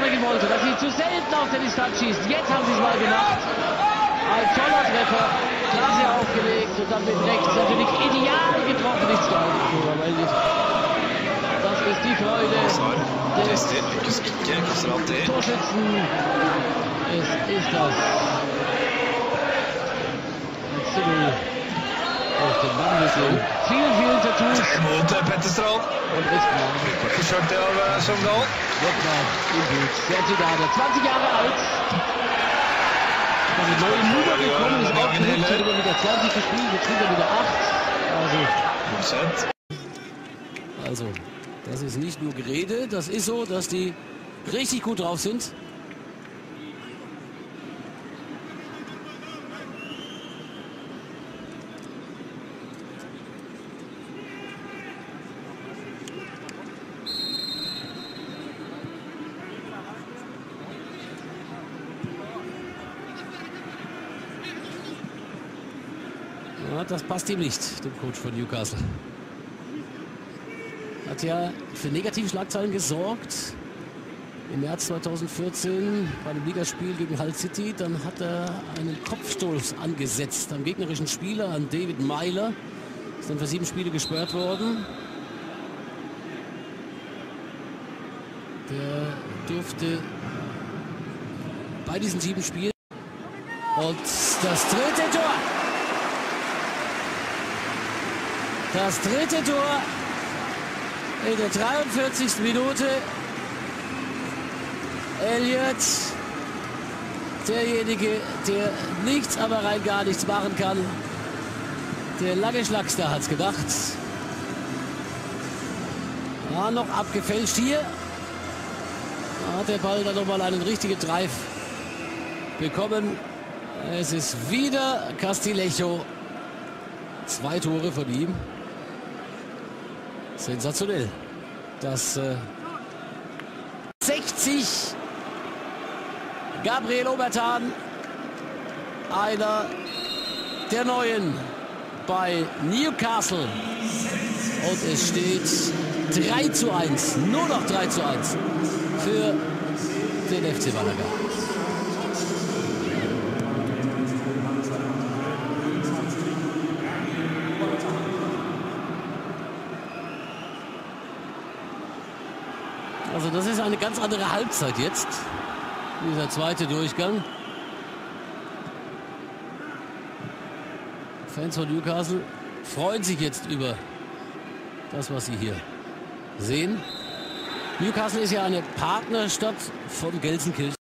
bringen wollte, dass sie zu selten aus der Distanz schießen. Jetzt haben sie es mal gemacht. Ein toller Treffer, klasse aufgelegt und dann mit rechts natürlich ideal getroffen. Nichts Das ist die Freude des Torschützen. Es ist das. Auf den Mann gesehen. Vielen, vielen Tattoos. Mot Petter Strand. Und Richtmann. Forsøkte av Sogndal. Richtmann im Bild. Sehr Zidane, 20 Jahre alt. Eine neue Nummer gekommen, ist auch nicht wieder mit der 20 gespielt, jetzt spielt er mit der 8. Also. Also, das ist nicht nur Gerede, das ist so, dass die richtig gut drauf sind. Ja, das passt ihm nicht, dem Coach von Newcastle. Hat ja für negative Schlagzeilen gesorgt. Im März 2014 bei einem Ligaspiel gegen Hull City. Dann hat er einen Kopfstoß angesetzt am gegnerischen Spieler, an David Meiler. Ist dann für sieben Spiele gesperrt worden. Der durfte bei diesen sieben Spielen und das dritte Tor Das dritte Tor in der 43. Minute. Elliot, derjenige, der nichts, aber rein gar nichts machen kann. Der lange Schlagster hat es gemacht. Ja, noch abgefälscht hier. Da hat der Ball dann nochmal einen richtigen Drive bekommen. Es ist wieder Castillejo. Zwei Tore von ihm. Sensationell. Das äh, 60 Gabriel Obertan, einer der Neuen bei Newcastle. Und es steht 3 zu 1, nur noch 3 zu 1 für den FC Malaga. Also das ist eine ganz andere Halbzeit jetzt. Dieser zweite Durchgang. Fans von Newcastle freuen sich jetzt über das, was sie hier sehen. Newcastle ist ja eine Partnerstadt von Gelsenkirchen.